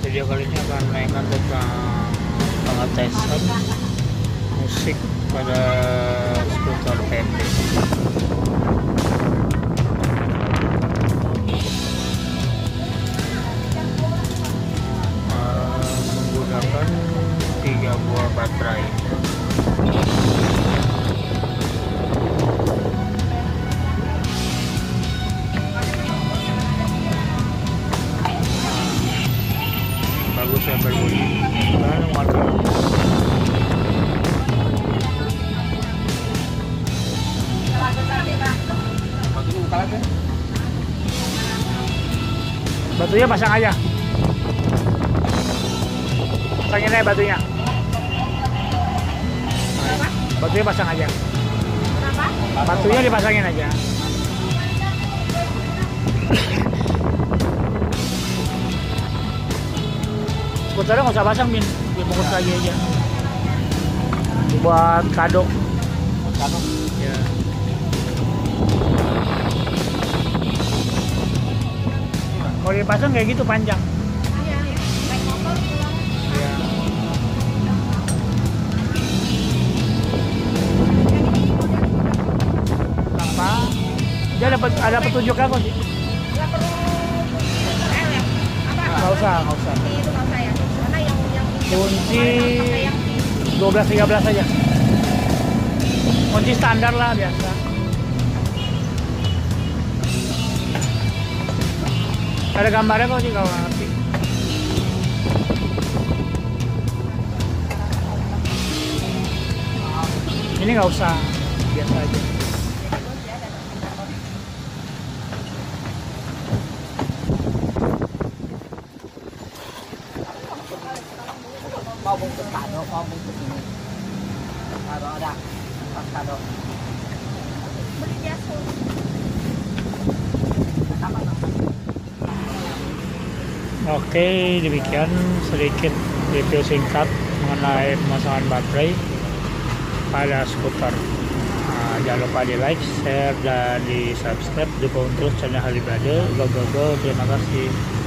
video kali ini akan mainkan tentang pengetesan musik pada skuter PP Eh, menggunakan tiga buah baterai bagus ya berbunyi dan warna batunya pasang aja. Pasangin aja batunya. Batunya pasang aja. Batunya dipasangin aja skuternya nggak usah pasang min. Dibungkus lagi aja. Buat kado. Kado. ya kalau dipasang kayak gitu panjang. Ya apa? Dia dapat ada petunjuknya kok sih? Nggak usah nggak usah kunci 12 13 aja. Kunci standar lah biasa. Ada gambarnya kok sih kalau ngerti. Ini nggak usah biasa aja Mau bungkus kado, mau bungkus ini. Kado ada. Pas kado. Sama sama. Oke, demikian sedikit review singkat mengenai pemasangan baterai pada skuter. Nah, jangan lupa di like, share, dan di subscribe. Dukung terus channel Halibade. Go, go, go. Terima kasih.